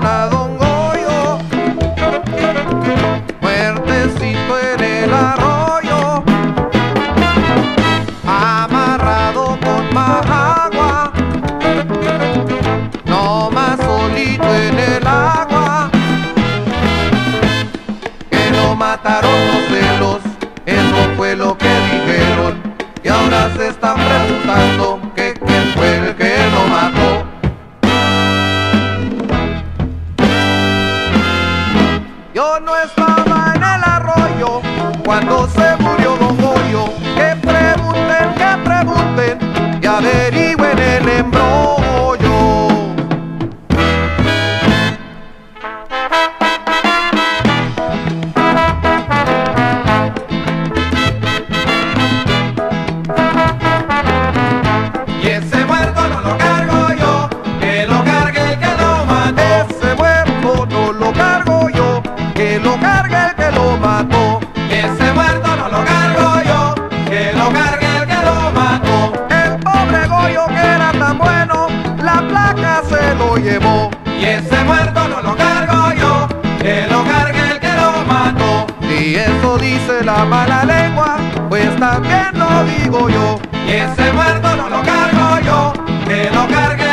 A don fuertecito en el arroyo, amarrado con más agua, no más solito en el agua, que no mataron los celos, eso fue lo que dijeron, y ahora se están prendiendo. se lo llevó. Y ese muerto no lo cargo yo, que lo cargue el que lo mató. Y eso dice la mala lengua, pues también lo digo yo. Y ese muerto no lo cargo yo, que lo cargue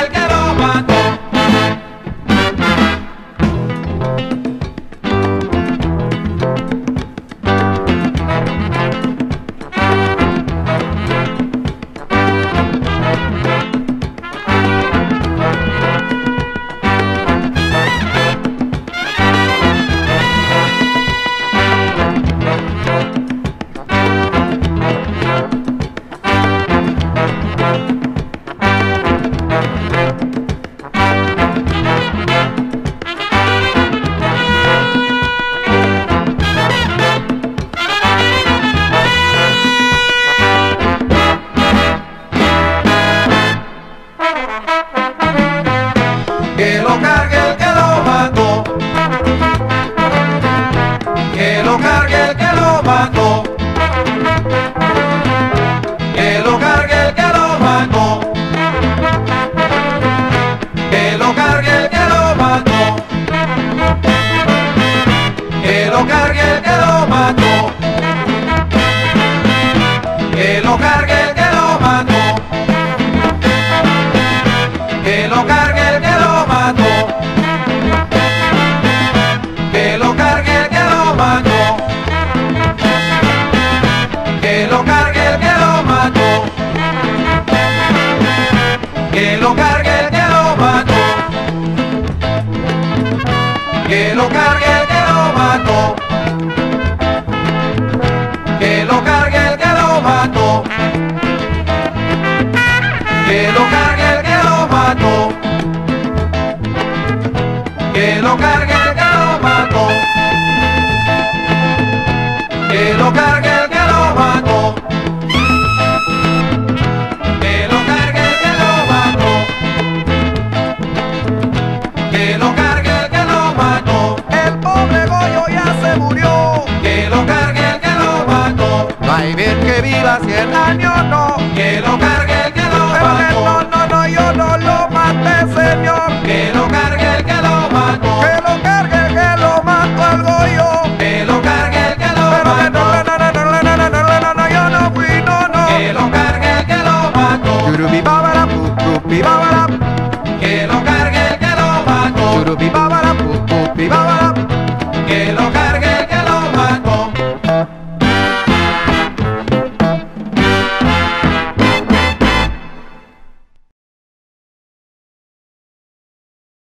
cargue el que lo mató. que lo cargue el que lo mató. Que lo cargue el que lo mató. Que lo cargue el que lo mató. Que lo cargue el que lo. Que lo cargue viva cien años, no. Que lo cargue el que lo mató. No, no, no, yo no lo maté, señor. Que lo cargue el que lo mató. Que lo cargue el que lo mató, algo yo. Que lo cargue el que lo mató. Pero no, no, no, no, no, no, no, no, no, yo no fui, no, no. Que lo cargue el que lo mató.